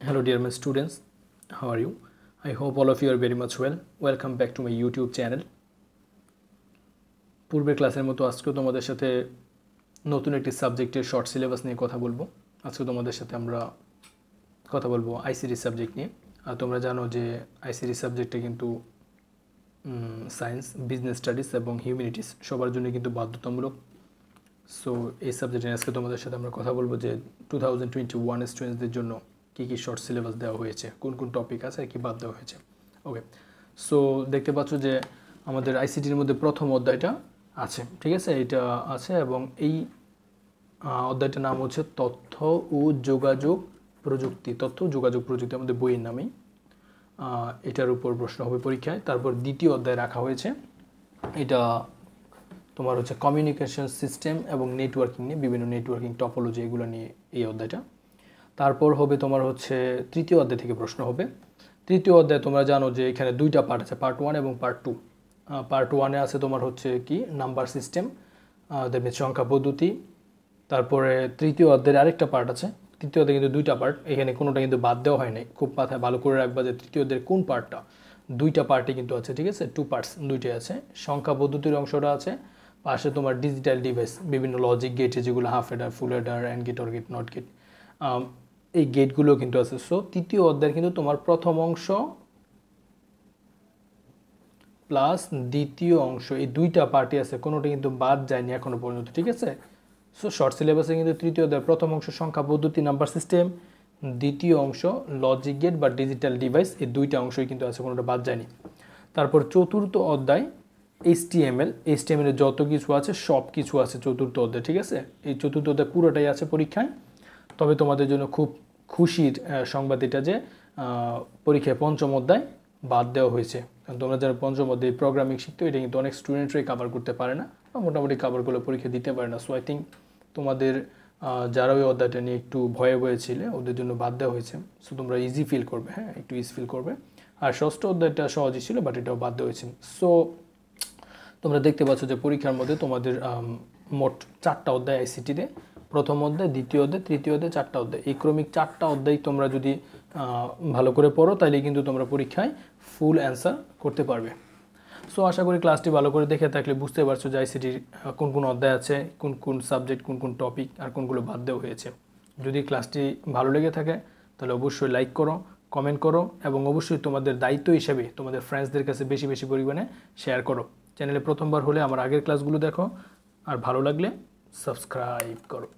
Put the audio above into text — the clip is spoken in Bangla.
Hello, dear my students. How are you? I hope all of you are very much well. Welcome back to my YouTube channel. পূর্বের ক্লাসের মতো আজকেও তোমাদের সাথে নতুন একটি সাবজেক্টের শর্ট সিলেবাস নিয়ে কথা বলব আজকে তোমাদের সাথে আমরা কথা বলব আইসিডি সাবজেক্ট নিয়ে আর তোমরা জানো যে আইসিডি সাবজেক্টে কিন্তু সায়েন্স বিজনেস স্টাডিজ এবং হিউম্যানিটিস সবার জন্য কিন্তু বাধ্যতামূলক সো এই সাবজেক্টে আজকে তোমাদের সাথে আমরা কথা বলব যে টু থাউজেন্ড টোয়েন্টি ওয়ান স্টুডেন্টসদের জন্য কী কী শর্ট সিলেবাস দেওয়া হয়েছে, কোন কোন টপিক আছে কি বাদ দেওয়া হয়েছে। ওকে সো দেখতে পাচ্ছ যে আমাদের আইসিটির মধ্যে প্রথম অধ্যায়টা আছে, ঠিক আছে? এটা আছে এবং এই অধ্যায়টার নাম হচ্ছে তথ্য ও যোগাযোগ প্রযুক্তি। তথ্য যোগাযোগ প্রযুক্তি আমাদের বইয়ের নামেই। এটার উপর প্রশ্ন হবে পরীক্ষায়। তারপর দ্বিতীয় অধ্যায় রাখা হয়েছে। এটা তোমার হচ্ছে কমিউনিকেশন সিস্টেম এবং নেটওয়ার্কিং নিয়ে, বিভিন্ন নেটওয়ার্কিং টপোলজি এগুলো নিয়ে এই অধ্যায়টা তারপর হবে তোমার হচ্ছে তৃতীয় অধ্যায় থেকে প্রশ্ন হবে। তৃতীয় অধ্যায় তোমরা জানো যে এখানে দুইটা পার্ট আছে পার্ট ওয়ান এবং পার্ট টু পার্ট ওয়ানে আছে তোমার হচ্ছে কি? নাম্বার সিস্টেম দেবে সংখ্যা পদ্ধতি। তারপরে তৃতীয় অধ্যায়ের আরেকটা পার্ট আছে। তৃতীয় অধ্যায় কিন্তু দুইটা পার্ট এখানে কোনোটা কিন্তু বাদ দেওয়া হয় নাই। খুব মাথায় ভালো করে রাখবা যে তৃতীয় অধ্যায়ের কোন পার্টটা দুইটা পার্টে কিন্তু আছে, ঠিক আছে? টু পার্টস দুইটাই আছে। সংখ্যা পদ্ধতির অংশটা আছে। পাশে তোমার ডিজিটাল ডিভাইস বিভিন্ন লজিক গেটে যেগুলো half adder full adder and gate or gate not gate এই গেটগুলো কিন্তু আছে। সো তৃতীয় অধ্যায়ের কিন্তু তোমার প্রথম অংশ প্লাস দ্বিতীয় অংশ, এই দুইটা পার্টি আছে। কোনোটা কিন্তু বাদ যায়নি এখনও পর্যন্ত, ঠিক আছে? সো শর্ট সিলেবাসে কিন্তু তৃতীয় অধ্যায় প্রথম অংশ, সংখ্যা, পদ্ধতি নাম্বার সিস্টেম দ্বিতীয় অংশ লজিক গেট বা ডিজিটাল ডিভাইস এই দুইটা অংশই কিন্তু আছে, কোনোটা বাদ যায়নি। তারপর চতুর্থ অধ্যায় এইচটিএমএল এইচটিএমএল যত কিছু আছে সব কিছু আছে চতুর্থ অধ্যায়, ঠিক আছে? এই চতুর্থ অধ্যায় পুরোটাই আছে পরীক্ষায়। তবে তোমাদের জন্য খুব খুশির সংবাদ এটা যে পরীক্ষায় পঞ্চম অধ্যায় বাদ দেওয়া হয়েছে। তোমরা যারা পঞ্চম অধ্যায় প্রোগ্রামিং শিখতে, এটা কিন্তু অনেক স্টুডেন্টরাই কাভার করতে পারে না বা মোটামুটি কাভার করলে পরীক্ষা দিতে পারে না। সো আই থিঙ্ক তোমাদের যারা ওই অধ্যায়টা নিয়ে একটু ভয়ে ভয়ে ছিলে, ওদের জন্য বাদ দেওয়া হয়েছে। সো তোমরা ইজি ফিল করবে হ্যাঁ একটু ইজি ফিল করবে। আর ষষ্ঠ অধ্যায়টা সহজই ছিল বাট এটাও বাদ দেওয়া হয়েছে। সো তোমরা দেখতে পাচ্ছ যে পরীক্ষার মধ্যে তোমাদের মোট চারটা অধ্যায় আইসিটিতে প্রথম অধ্যায়, দ্বিতীয় অধ্যায়, তৃতীয় অধ্যায়, চারটা অধ্যায়। এই ক্রমিক চারটা অধ্যায় তোমরা যদি ভালো করে পড়ো তাহলে কিন্তু তোমরা পরীক্ষায় ফুল অ্যান্সার করতে পারবে। সো আশা করি ক্লাসটি ভালো করে দেখে থাকলে বুঝতে পারছ যে আইসিটির কোন কোন অধ্যায় আছে, কোন কোন সাবজেক্ট কোন কোন টপিক আর কোনগুলো বাদ দেওয়া হয়েছে। যদি ক্লাসটি ভালো লেগে থাকে, তাহলে অবশ্যই লাইক করো কমেন্ট করো এবং অবশ্যই তোমাদের দায়িত্ব হিসেবে তোমাদের ফ্রেন্ডসদের কাছে বেশি বেশি পরিমাণে শেয়ার করো। চ্যানেলে প্রথমবার হলে আমার আগের ক্লাসগুলো দেখো, আর ভালো লাগলে সাবস্ক্রাইব করো।